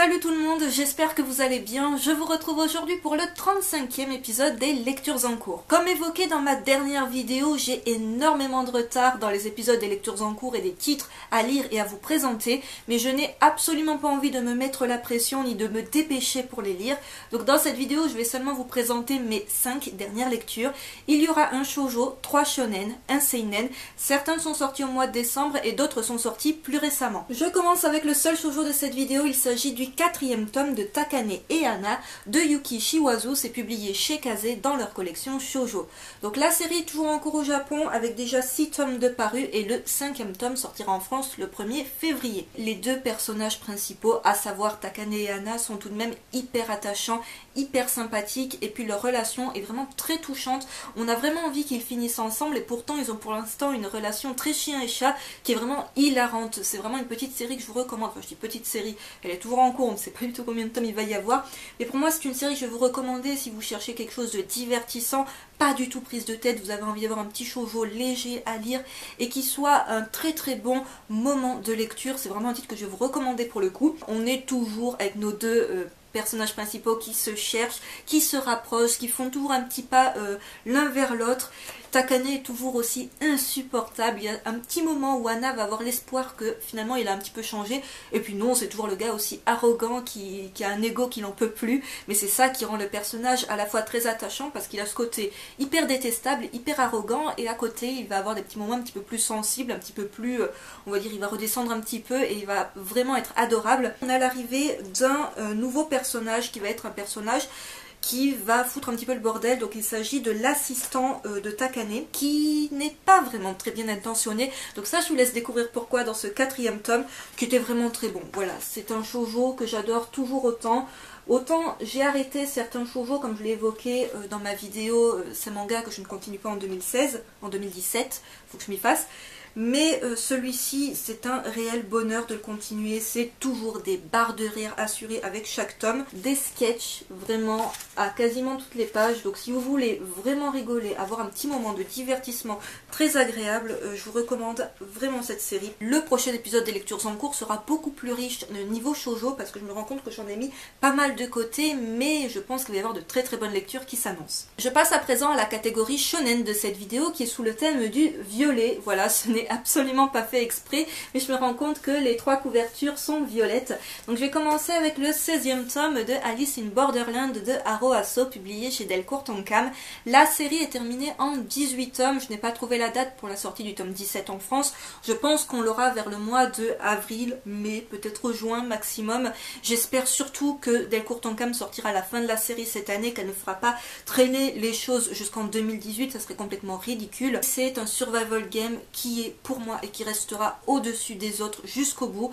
Salut tout le monde, j'espère que vous allez bien. Je vous retrouve aujourd'hui pour le 35e épisode des lectures en cours. Comme évoqué dans ma dernière vidéo, j'ai énormément de retard dans les épisodes des lectures en cours et des titres à lire et à vous présenter, mais je n'ai absolument pas envie de me mettre la pression ni de me dépêcher pour les lire. Donc dans cette vidéo, je vais seulement vous présenter mes 5 dernières lectures. Il y aura un shoujo, 3 shonen, un seinen. Certains sont sortis au mois de décembre et d'autres sont sortis plus récemment. Je commence avec le seul shoujo de cette vidéo, il s'agit du quatrième tome de Takane et Anna de Yuki Shiwazu. C'est publié chez Kaze dans leur collection Shoujo. Donc la série est toujours en cours au Japon avec déjà 6 tomes de parus et le cinquième tome sortira en France le 1er février. Les deux personnages principaux, à savoir Takane et Anna, sont tout de même hyper attachants, hyper sympathiques et puis leur relation est vraiment très touchante. On a vraiment envie qu'ils finissent ensemble et pourtant ils ont pour l'instant une relation très chien et chat qui est vraiment hilarante. C'est vraiment une petite série que je vous recommande. Enfin je dis petite série, elle est toujours en cours, on ne sait pas du tout combien de tomes il va y avoir. Mais pour moi, c'est une série que je vais vous recommander si vous cherchez quelque chose de divertissant, pas du tout prise de tête, vous avez envie d'avoir un petit shoujo léger à lire et qui soit un très très bon moment de lecture. C'est vraiment un titre que je vais vous recommander pour le coup. On est toujours avec nos deux euh, personnages principaux qui se cherchent, qui se rapprochent, qui font toujours un petit pas euh, l'un vers l'autre. Takane est toujours aussi insupportable. Il y a un petit moment où Anna va avoir l'espoir que finalement il a un petit peu changé. Et puis non, c'est toujours le gars aussi arrogant qui, a un ego qui n'en peut plus. Mais c'est ça qui rend le personnage à la fois très attachant parce qu'il a ce côté hyper détestable, hyper arrogant. Et à côté, il va avoir des petits moments un petit peu plus sensibles, un petit peu plus, euh, on va dire, il va redescendre un petit peu et il va vraiment être adorable. On a l'arrivée d'un euh, nouveau personnage qui va être un personnage qui va foutre un petit peu le bordel. Donc il s'agit de l'assistant euh, de Takane qui n'est pas vraiment très bien intentionné. Donc ça je vous laisse découvrir pourquoi dans ce quatrième tome qui était vraiment très bon. Voilà, c'est un shoujo que j'adore toujours autant. Autant j'ai arrêté certains shoujo comme je l'ai évoqué euh, dans ma vidéo, euh, ces mangas que je ne continue pas en 2016, en 2017, faut que je m'y fasse. Mais euh, celui-ci, c'est un réel bonheur de le continuer. C'est toujours des barres de rire assurées avec chaque tome. Des sketchs vraiment à quasiment toutes les pages. Donc si vous voulez vraiment rigoler, avoir un petit moment de divertissement très agréable, euh, je vous recommande vraiment cette série. Le prochain épisode des lectures en cours sera beaucoup plus riche niveau shoujo parce que je me rends compte que j'en ai mis pas mal de côté. Mais je pense qu'il va y avoir de très très bonnes lectures qui s'annoncent. Je passe à présent à la catégorie shonen de cette vidéo qui est sous le thème du violet. Voilà, ce n'est absolument pas fait exprès, mais je me rends compte que les trois couvertures sont violettes. Donc je vais commencer avec le 16e tome de Alice in Borderland de Haro Asso, publié chez Delcourt Tonkam. La série est terminée en 18 tomes, je n'ai pas trouvé la date pour la sortie du tome 17 en France. Je pense qu'on l'aura vers le mois de avril, mai, peut-être juin maximum. J'espère surtout que Delcourt Tonkam sortira à la fin de la série cette année, qu'elle ne fera pas traîner les choses jusqu'en 2018, ça serait complètement ridicule. C'est un survival game qui est pour moi et qui restera au-dessus des autres jusqu'au bout.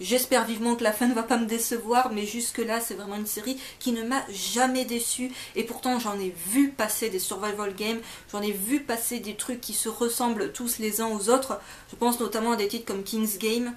J'espère vivement que la fin ne va pas me décevoir, mais jusque-là, c'est vraiment une série qui ne m'a jamais déçu. Et pourtant, j'en ai vu passer des survival games, j'en ai vu passer des trucs qui se ressemblent tous les uns aux autres. Je pense notamment à des titres comme King's Game,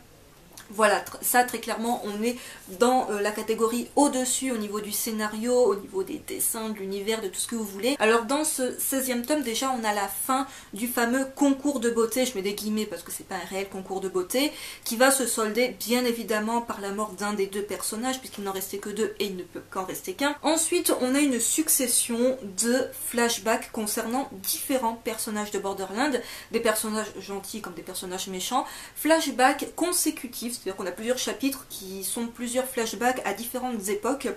voilà, ça très clairement, on est dans euh, la catégorie au-dessus au niveau du scénario, au niveau des dessins, de l'univers, de tout ce que vous voulez. Alors dans ce 16e tome, déjà on a la fin du fameux concours de beauté, je mets des guillemets parce que c'est pas un réel concours de beauté, qui va se solder bien évidemment par la mort d'un des deux personnages, puisqu'il n'en restait que deux et il ne peut qu'en rester qu'un. Ensuite, on a une succession de flashbacks concernant différents personnages de Borderland, des personnages gentils comme des personnages méchants, flashbacks consécutifs c'est-à-dire qu'on a plusieurs chapitres qui sont plusieurs flashbacks à différentes époques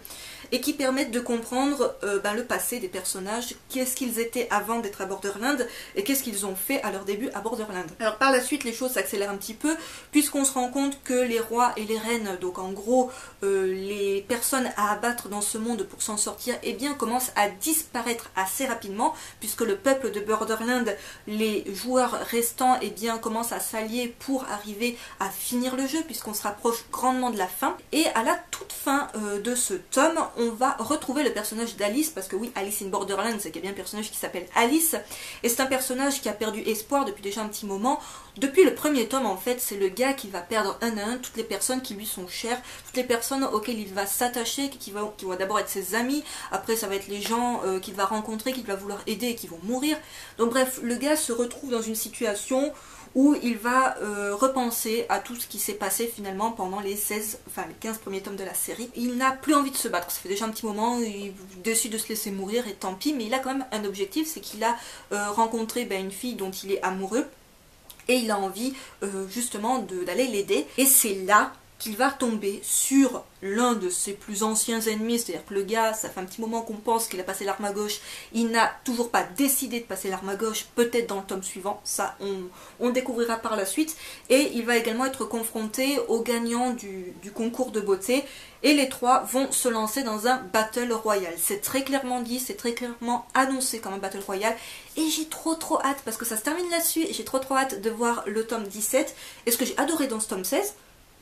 et qui permettent de comprendre euh, ben, le passé des personnages, qu'est-ce qu'ils étaient avant d'être à Borderland et qu'est-ce qu'ils ont fait à leur début à Borderland. Alors par la suite les choses s'accélèrent un petit peu puisqu'on se rend compte que les rois et les reines, donc en gros euh, les personnes à abattre dans ce monde pour s'en sortir, eh bien commencent à disparaître assez rapidement puisque le peuple de Borderland, les joueurs restants, eh bien commencent à s'allier pour arriver à finir le jeu puisqu'on se rapproche grandement de la fin. Et à la toute fin euh, de ce tome, on va retrouver le personnage d'Alice, parce que oui, Alice in Borderland, c'est qu'il y a bien un personnage qui s'appelle Alice, et c'est un personnage qui a perdu espoir depuis déjà un petit moment. Depuis le premier tome, en fait, c'est le gars qui va perdre un à un toutes les personnes qui lui sont chères, toutes les personnes auxquelles il va s'attacher, qui, vont, d'abord être ses amis, après ça va être les gens euh, qu'il va rencontrer, qu'il va vouloir aider et qui vont mourir. Donc bref, le gars se retrouve dans une situation où il va euh, repenser à tout ce qui s'est passé finalement pendant les 16, enfin les 15 premiers tomes de la série. Il n'a plus envie de se battre, ça fait déjà un petit moment, il décide de se laisser mourir et tant pis, mais il a quand même un objectif, c'est qu'il a euh, rencontré ben, une fille dont il est amoureux et il a envie euh, justement d'aller l'aider. Et c'est là qu'il va tomber sur l'un de ses plus anciens ennemis, c'est-à-dire que le gars, ça fait un petit moment qu'on pense qu'il a passé l'arme à gauche, il n'a toujours pas décidé de passer l'arme à gauche, peut-être dans le tome suivant, ça on, découvrira par la suite, et il va également être confronté au gagnant du, du concours de beauté, et les trois vont se lancer dans un battle royal. C'est très clairement dit, c'est très clairement annoncé comme un battle royal, et j'ai trop trop hâte, parce que ça se termine là-dessus, j'ai trop trop hâte de voir le tome 17, et ce que j'ai adoré dans ce tome 16,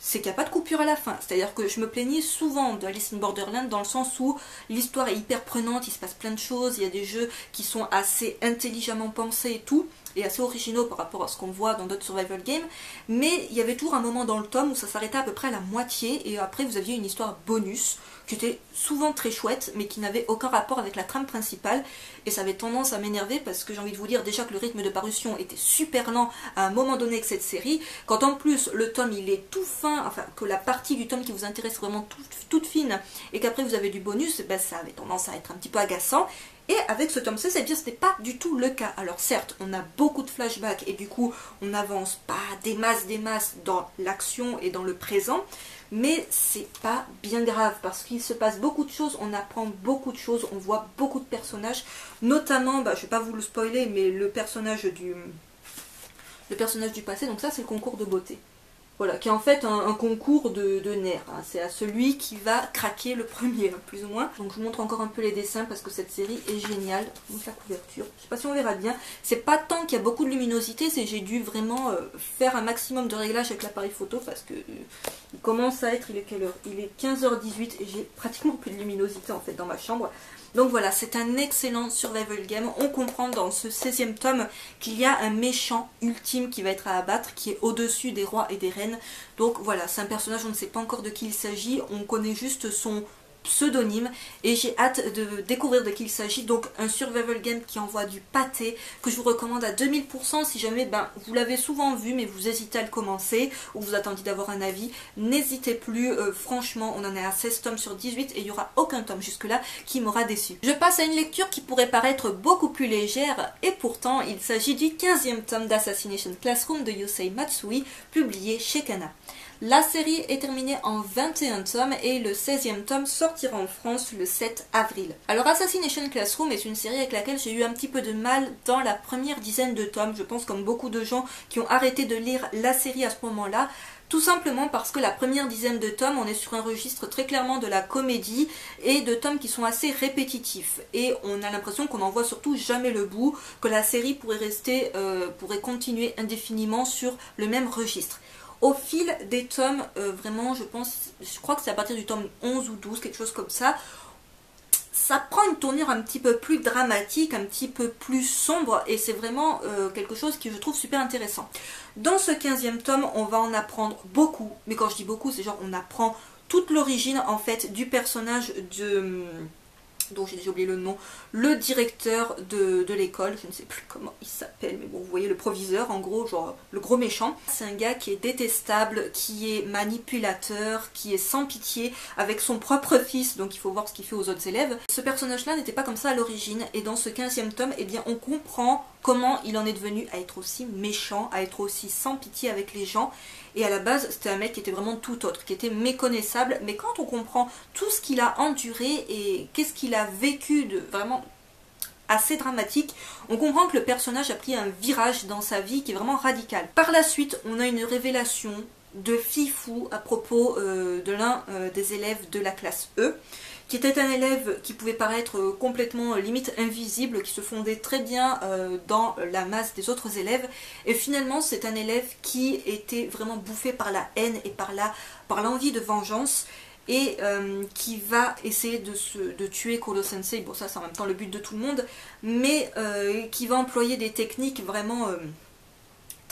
c'est qu'il n'y a pas de coupure à la fin. C'est-à-dire que je me plaignais souvent de Alice in Borderland dans le sens où l'histoire est hyper prenante, il se passe plein de choses, il y a des jeux qui sont assez intelligemment pensés et tout, et assez originaux par rapport à ce qu'on voit dans d'autres survival games, mais il y avait toujours un moment dans le tome où ça s'arrêtait à peu près à la moitié, et après vous aviez une histoire bonus qui était souvent très chouette, mais qui n'avait aucun rapport avec la trame principale, et ça avait tendance à m'énerver parce que j'ai envie de vous dire déjà que le rythme de parution était super lent à un moment donné avec cette série, quand en plus le tome il est tout fin, enfin que la partie du tome qui vous intéresse vraiment toute, fine, et qu'après vous avez du bonus, ben, ça avait tendance à être un petit peu agaçant, et avec ce tome 16, eh bien, ce n'est pas du tout le cas. Alors certes, on a beaucoup de flashbacks et du coup, on n'avance pas des masses, des masses dans l'action et dans le présent, mais c'est pas bien grave parce qu'il se passe beaucoup de choses, on apprend beaucoup de choses, on voit beaucoup de personnages, notamment, bah, je vais pas vous le spoiler, mais le personnage du le personnage du passé, donc ça c'est le concours de beauté. Voilà, qui est en fait un, concours de, nerfs. Hein. C'est à celui qui va craquer le premier, plus ou moins. Donc je vous montre encore un peu les dessins parce que cette série est géniale. Je la couverture. Je sais pas si on verra bien. C'est pas tant qu'il y a beaucoup de luminosité, c'est j'ai dû vraiment euh, faire un maximum de réglage avec l'appareil photo parce que euh, il commence à être, il est quelle heure? Il est 15h18 et j'ai pratiquement plus de luminosité en fait dans ma chambre. Donc voilà, c'est un excellent survival game. On comprend dans ce 16e tome qu'il y a un méchant ultime qui va être à abattre, qui est au-dessus des rois et des reines. Donc voilà, c'est un personnage, on ne sait pas encore de qui il s'agit, on connaît juste son pseudonyme et j'ai hâte de découvrir de qui il s'agit. Donc un survival game qui envoie du pâté que je vous recommande à 2000% si jamais ben, vous l'avez souvent vu mais vous hésitez à le commencer ou vous attendiez d'avoir un avis n'hésitez plus. Euh, franchement on en est à 16 tomes sur 18 et il n'y aura aucun tome jusque là qui m'aura déçu. Je passe à une lecture qui pourrait paraître beaucoup plus légère et pourtant il s'agit du 15e tome d'Assassination Classroom de Yosei Matsui publié chez Kana la série est terminée en 21 tomes et le 16e tome sortira en France le 7 avril. Alors Assassination Classroom est une série avec laquelle j'ai eu un petit peu de mal dans la première dizaine de tomes, je pense comme beaucoup de gens qui ont arrêté de lire la série à ce moment-là. Tout simplement parce que la première dizaine de tomes, on est sur un registre très clairement de la comédie et de tomes qui sont assez répétitifs. Et on a l'impression qu'on n'en voit surtout jamais le bout, que la série pourrait rester, euh, pourrait continuer indéfiniment sur le même registre. Au fil des tomes, euh, vraiment, je pense, je crois que c'est à partir du tome 11 ou 12, quelque chose comme ça, ça prend une tournure un petit peu plus dramatique, un petit peu plus sombre, et c'est vraiment euh, quelque chose qui je trouve super intéressant. Dans ce 15e tome, on va en apprendre beaucoup, mais quand je dis beaucoup, c'est genre on apprend toute l'origine en fait du personnage de dont j'ai déjà oublié le nom, le directeur de, l'école, je ne sais plus comment il s'appelle, mais bon, vous voyez le proviseur, en gros, genre le gros méchant. C'est un gars qui est détestable, qui est manipulateur, qui est sans pitié avec son propre fils, donc il faut voir ce qu'il fait aux autres élèves. Ce personnage-là n'était pas comme ça à l'origine, et dans ce 15e tome, eh bien, on comprend comment il en est devenu à être aussi méchant, à être aussi sans pitié avec les gens. Et à la base, c'était un mec qui était vraiment tout autre, qui était méconnaissable. Mais quand on comprend tout ce qu'il a enduré et qu'est-ce qu'il a vécu de vraiment assez dramatique, on comprend que le personnage a pris un virage dans sa vie qui est vraiment radical. Par la suite, on a une révélation de fifou à propos euh, de l'un euh, des élèves de la classe E qui était un élève qui pouvait paraître euh, complètement euh, limite invisible, qui se fondait très bien euh, dans la masse des autres élèves. Et finalement, c'est un élève qui était vraiment bouffé par la haine et par la par l'envie de vengeance et qui va essayer de, se, de tuer Kolo Sensei, bon ça c'est en même temps le but de tout le monde, mais qui va employer des techniques vraiment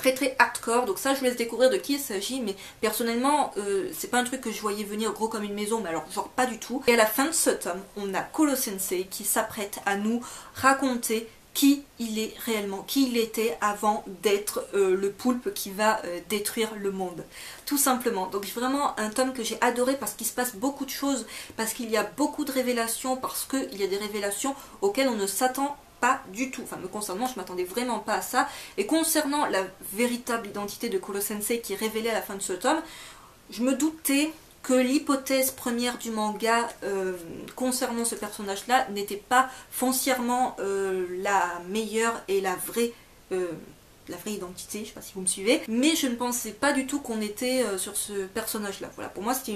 très très hardcore. Donc ça, je vous laisse découvrir de qui il s'agit. Mais personnellement, euh, c'est pas un truc que je voyais venir gros comme une maison. Mais alors, genre pas du tout. Et à la fin de ce tome, on a Kolo Sensei qui s'apprête à nous raconter qui il est réellement, qui il était avant d'être euh, le poulpe qui va euh, détruire le monde. Tout simplement. Donc vraiment un tome que j'ai adoré parce qu'il se passe beaucoup de choses, parce qu'il y a beaucoup de révélations, parce qu'il y a des révélations auxquelles on ne s'attend pas du tout. Enfin, me concernant, je m'attendais vraiment pas à ça. Et concernant la véritable identité de Kolo Sensei qui est révélée à la fin de ce tome, je me doutais que l'hypothèse première du manga euh, concernant ce personnage-là n'était pas foncièrement euh, la meilleure et la vraie, euh, la vraie identité, je sais pas si vous me suivez, mais je ne pensais pas du tout qu'on était sur ce personnage-là. Voilà, pour moi c'était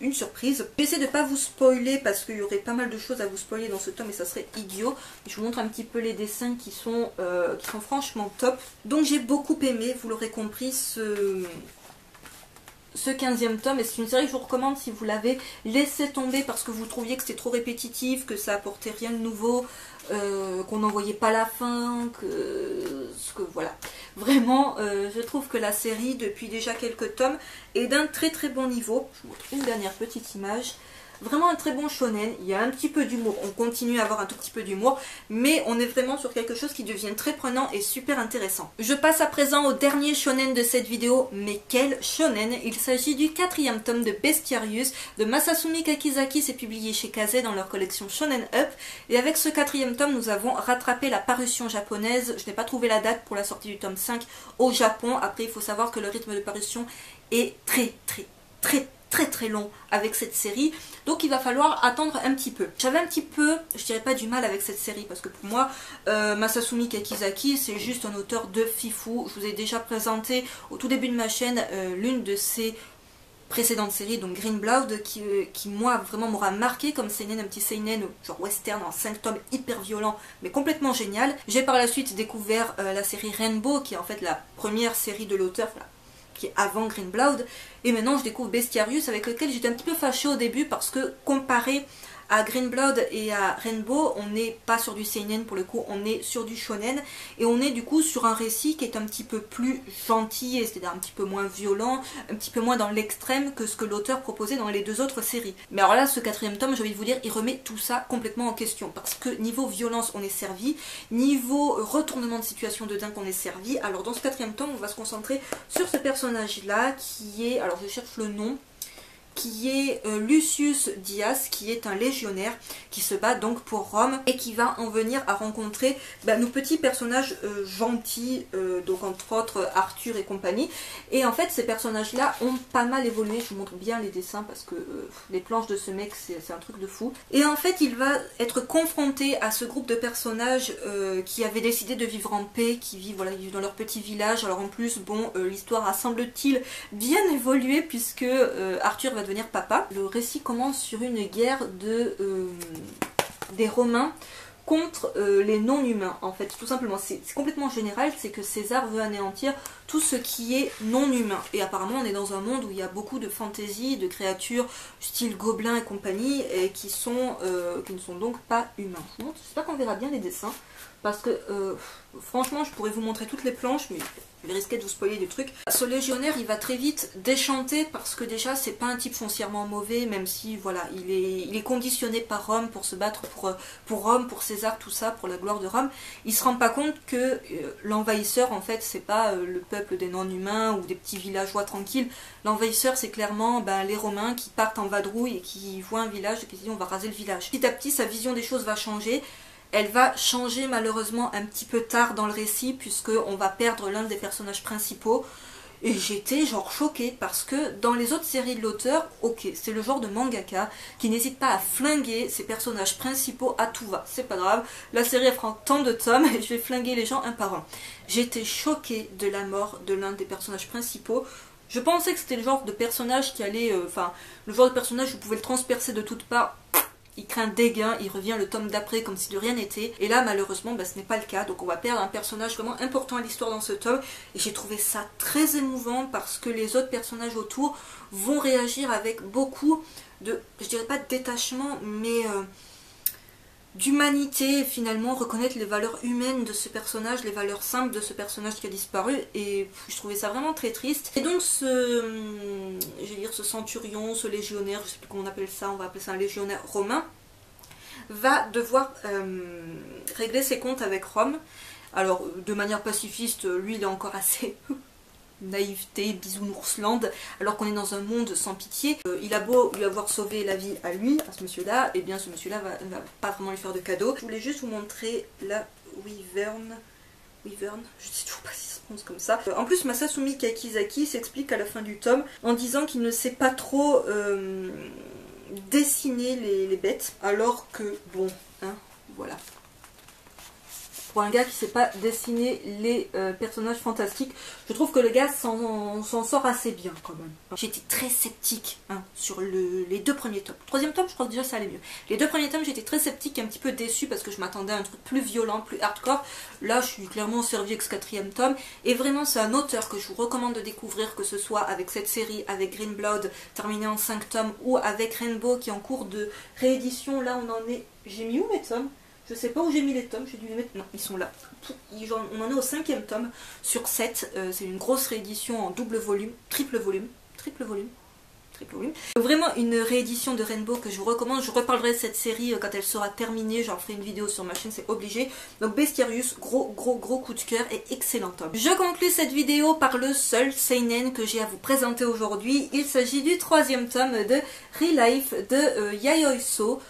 une, surprise. J'essaie de pas vous spoiler parce qu'il y aurait pas mal de choses à vous spoiler dans ce tome et ça serait idiot. Je vous montre un petit peu les dessins qui sont, qui sont franchement top. Donc j'ai beaucoup aimé, vous l'aurez compris, ce ce 15e tome et c'est une série que je vous recommande si vous l'avez laissé tomber parce que vous trouviez que c'était trop répétitif, que ça apportait rien de nouveau, euh, qu'on n'en voyait pas la fin, que, que voilà. Vraiment, euh, je trouve que la série, depuis déjà quelques tomes, est d'un très très bon niveau. Je vous montre une dernière petite image. Vraiment un très bon shonen, il y a un petit peu d'humour, on continue à avoir un tout petit peu d'humour, mais on est vraiment sur quelque chose qui devient très prenant et super intéressant. Je passe à présent au dernier shonen de cette vidéo, mais quel shonen? Il s'agit du quatrième tome de Bestiarius de Masasumi Kakizaki, c'est publié chez Kaze dans leur collection Shonen Up, et avec ce quatrième tome nous avons rattrapé la parution japonaise, je n'ai pas trouvé la date pour la sortie du tome 5 au Japon, après il faut savoir que le rythme de parution est très très très très très long avec cette série, donc il va falloir attendre un petit peu. J'avais un petit peu, je dirais pas du mal avec cette série, parce que pour moi, euh, Masasumi Kakizaki, c'est juste un auteur de fifou. Je vous ai déjà présenté au tout début de ma chaîne euh, l'une de ses précédentes séries, donc Green Blood, qui, euh, qui moi vraiment m'aura marqué comme seinen, un petit seinen genre western en 5 tomes hyper violent, mais complètement génial. J'ai par la suite découvert la série Rainbow, qui est en fait la première série de l'auteur, qui est avant Green Blood. Et maintenant je découvre Bestiarius avec lequel j'étais un petit peu fâchée au début parce que comparé à Green Blood et à Rainbow, on n'est pas sur du seinen pour le coup, on est sur du shonen et on est du coup sur un récit qui est un petit peu plus gentil, c'est-à-dire un petit peu moins violent, un petit peu moins dans l'extrême que ce que l'auteur proposait dans les deux autres séries. Mais alors là, ce quatrième tome, j'ai envie de vous dire, il remet tout ça complètement en question parce que niveau violence, on est servi, niveau retournement de situation de dingue, on est servi. Alors dans ce quatrième tome, on va se concentrer sur ce personnage-là qui est, alors je cherche le nom, qui est euh, Lucius Diaz, qui est un légionnaire qui se bat donc pour Rome et qui va en venir à rencontrer bah, nos petits personnages euh, gentils, euh, donc entre autres Arthur et compagnie. Et en fait, ces personnages-là ont pas mal évolué. Je vous montre bien les dessins parce que les planches de ce mec, c'est un truc de fou. Et en fait, il va être confronté à ce groupe de personnages qui avaient décidé de vivre en paix, qui vivent, voilà, vivent dans leur petit village. Alors en plus, bon, l'histoire a semble-t-il bien évolué puisque Arthur va devenir papa. Le récit commence sur une guerre de, euh, des Romains contre euh, les non-humains en fait tout simplement. C'est complètement général c'est que César veut anéantir tout ce qui est non-humain. Et apparemment on est dans un monde où il y a beaucoup de fantaisie de créatures style gobelins et compagnie et qui sont euh, qui ne sont donc pas humains. J'espère qu'on verra bien les dessins parce que franchement je pourrais vous montrer toutes les planches mais je vais de vous spoiler du truc. Ce légionnaire, il va très vite déchanter parce que déjà, c'est pas un type foncièrement mauvais, même si, voilà, il est, conditionné par Rome pour se battre pour, pour Rome, pour César, tout ça, pour la gloire de Rome. Il se rend pas compte que euh, l'envahisseur, en fait, c'est pas euh, le peuple des non-humains ou des petits villageois tranquilles. L'envahisseur, c'est clairement ben, les Romains qui partent en vadrouille et qui voient un village et qui disent on va raser le village. Petit à petit, sa vision des choses va changer. Elle va changer malheureusement un petit peu tard dans le récit puisque on va perdre l'un des personnages principaux. Et j'étais genre choquée parce que dans les autres séries de l'auteur, ok, c'est le genre de mangaka qui n'hésite pas à flinguer ses personnages principaux à tout va. C'est pas grave, la série elle prend tant de tomes et je vais flinguer les gens un par un. J'étais choquée de la mort de l'un des personnages principaux. Je pensais que c'était le genre de personnage qui allait, euh, enfin, le genre de personnage où vous pouvez le transpercer de toutes parts il craint dégain, il revient le tome d'après comme si de rien n'était. Et là, malheureusement, bah, ce n'est pas le cas. Donc on va perdre un personnage vraiment important à l'histoire dans ce tome. Et j'ai trouvé ça très émouvant parce que les autres personnages autour vont réagir avec beaucoup de, je dirais pas de détachement, mais euh, d'humanité finalement, reconnaître les valeurs humaines de ce personnage, les valeurs simples de ce personnage qui a disparu. Et je trouvais ça vraiment très triste. Et donc ce, je vais dire ce centurion, ce légionnaire, je sais plus comment on appelle ça, on va appeler ça un légionnaire romain, va devoir euh, régler ses comptes avec Rome. Alors, de manière pacifiste, lui, il est encore assez naïveté, bisounoursland, alors qu'on est dans un monde sans pitié. Euh, il a beau lui avoir sauvé la vie à lui, à ce monsieur-là, et eh bien ce monsieur-là va, va pas vraiment lui faire de cadeau. Je voulais juste vous montrer la Wyvern. Wyvern, je sais toujours pas si ça se prononce comme ça. Euh, en plus, Masasumi Kakizaki s'explique à la fin du tome en disant qu'il ne sait pas trop euh, dessiner les, les bêtes, alors que, bon, hein, voilà pour un gars qui sait pas dessiner les euh, personnages fantastiques. Je trouve que le gars s'en sort assez bien quand même. J'étais très sceptique hein, sur les deux premiers tomes. troisième tome, je crois que déjà ça allait mieux. Les deux premiers tomes, j'étais très sceptique et un petit peu déçu parce que je m'attendais à un truc plus violent, plus hardcore. Là, je suis clairement servi avec ce quatrième tome. Et vraiment, c'est un auteur que je vous recommande de découvrir, que ce soit avec cette série, avec Green Blood, terminé en 5 tomes, ou avec Rainbow qui est en cours de réédition. Là, on en est... J'ai mis où mes tomes? Je sais pas où j'ai mis les tomes, j'ai dû les mettre. Non, ils sont là. On en est au cinquième tome sur 7. Euh, c'est une grosse réédition en double volume, triple volume, triple volume, triple volume. Vraiment une réédition de Rainbow que je vous recommande. Je reparlerai de cette série euh, quand elle sera terminée. J'en ferai une vidéo sur ma chaîne, c'est obligé. Donc Bestiarius, gros gros gros coup de cœur et excellent tome. Je conclue cette vidéo par le seul seinen que j'ai à vous présenter aujourd'hui. Il s'agit du troisième tome de Relife de euh, So.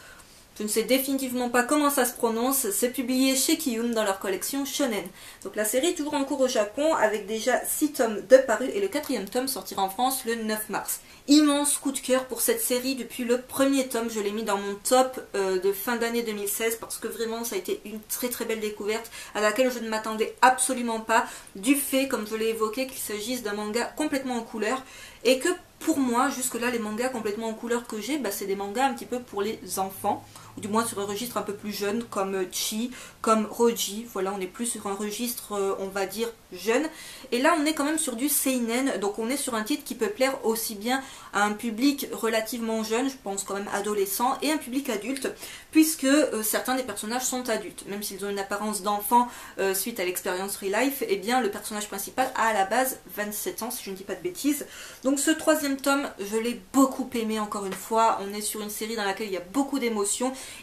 Je ne sais définitivement pas comment ça se prononce, c'est publié chez Kiyun dans leur collection Shonen. Donc la série est toujours en cours au Japon avec déjà 6 tomes de parus et le quatrième tome sortira en France le 9 mars. Immense coup de cœur pour cette série depuis le premier tome, je l'ai mis dans mon top euh, de fin d'année 2016 parce que vraiment ça a été une très très belle découverte à laquelle je ne m'attendais absolument pas du fait, comme je l'ai évoqué, qu'il s'agisse d'un manga complètement en couleur et que pour moi, jusque-là, les mangas complètement en couleur que j'ai, bah, c'est des mangas un petit peu pour les enfants ou du moins sur un registre un peu plus jeune comme euh, Chi, comme Roji. Voilà, on est plus sur un registre, euh, on va dire, jeune. Et là, on est quand même sur du Seinen, donc on est sur un titre qui peut plaire aussi bien un public relativement jeune, je pense quand même adolescent, et un public adulte, puisque euh, certains des personnages sont adultes. Même s'ils ont une apparence d'enfant suite à l'expérience Real Life, eh bien le personnage principal a à la base 27 ans, si je ne dis pas de bêtises. Donc ce troisième tome, je l'ai beaucoup aimé encore une fois. On est sur une série dans laquelle il y a beaucoup d'émotions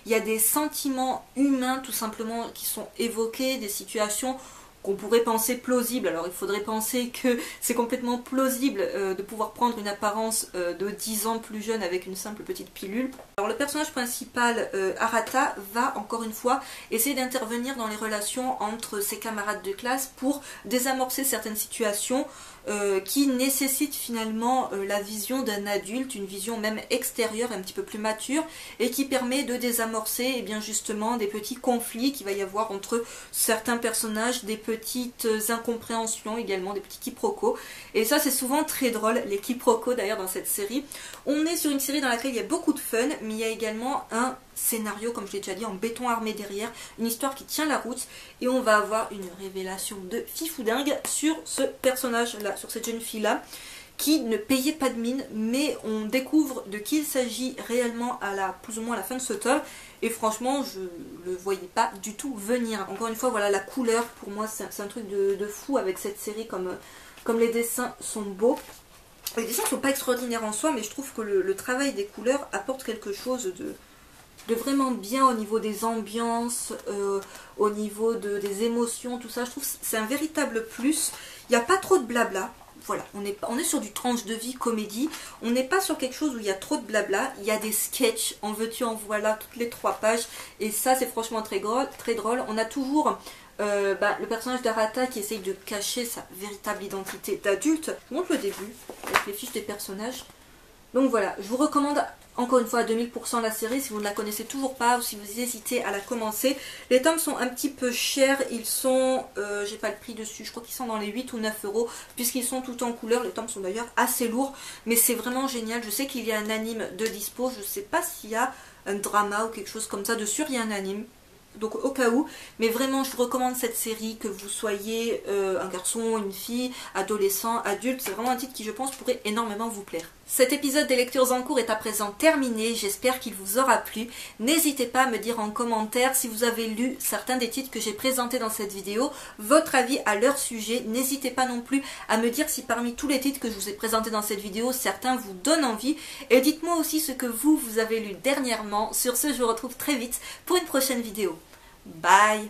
il y a des sentiments humains tout simplement qui sont évoqués, des situations qu'on pourrait penser plausibles. Alors il faudrait penser que c'est complètement plausible euh, de pouvoir prendre une apparence euh, de 10 ans plus jeune avec une simple petite pilule. Alors le personnage principal, euh, Arata, va encore une fois essayer d'intervenir dans les relations entre ses camarades de classe pour désamorcer certaines situations euh, qui nécessite finalement euh, la vision d'un adulte, une vision même extérieure, un petit peu plus mature, et qui permet de désamorcer et eh bien justement des petits conflits qu'il va y avoir entre certains personnages, des petites incompréhensions également, des petits quiproquos. Et ça c'est souvent très drôle, les quiproquos d'ailleurs dans cette série. On est sur une série dans laquelle il y a beaucoup de fun, mais il y a également un scénario, comme je l'ai déjà dit, en béton armé derrière, une histoire qui tient la route, et on va avoir une révélation de fifoudingue sur ce personnage-là, sur cette jeune fille-là, qui ne payait pas de mine, mais on découvre de qui il s'agit réellement à la plus ou moins à la fin de ce tome, et franchement, je le voyais pas du tout venir. Encore une fois, voilà, la couleur, pour moi, c'est un truc de, fou avec cette série, comme, comme les dessins sont beaux. Les dessins sont pas extraordinaires en soi, mais je trouve que le travail des couleurs apporte quelque chose de, de vraiment bien au niveau des ambiances, euh, au niveau de, des émotions, tout ça. Je trouve c'est un véritable plus. Il n'y a pas trop de blabla. Voilà, on est, on sur du tranche de vie comédie. On n'est pas sur quelque chose où il y a trop de blabla. Il y a des sketchs, en veux-tu, en voilà, toutes les trois pages. Et ça, c'est franchement très drôle. Très drôle. On a toujours euh, bah, le personnage d'Arata qui essaye de cacher sa véritable identité d'adulte. Je montre le début, avec les fiches des personnages. Donc voilà, je vous recommande encore une fois à 2000% la série si vous ne la connaissez toujours pas ou si vous hésitez à la commencer. Les tomes sont un petit peu chers, ils sont, euh, j'ai pas le prix dessus, je crois qu'ils sont dans les 8 ou 9 euros puisqu'ils sont tout en couleur. Les tomes sont d'ailleurs assez lourds mais c'est vraiment génial. Je sais qu'il y a un anime de dispo, je sais pas s'il y a un drama ou quelque chose comme ça. Dessus il y a un anime donc au cas où, mais vraiment je vous recommande cette série, que vous soyez euh, un garçon, une fille, adolescent, adulte, c'est vraiment un titre qui je pense pourrait énormément vous plaire. Cet épisode des lectures en cours est à présent terminé, j'espère qu'il vous aura plu. N'hésitez pas à me dire en commentaire si vous avez lu certains des titres que j'ai présentés dans cette vidéo, votre avis à leur sujet. N'hésitez pas non plus à me dire si parmi tous les titres que je vous ai présentés dans cette vidéo, certains vous donnent envie. Et dites-moi aussi ce que vous, vous avez lu dernièrement. Sur ce, je vous retrouve très vite pour une prochaine vidéo. Bye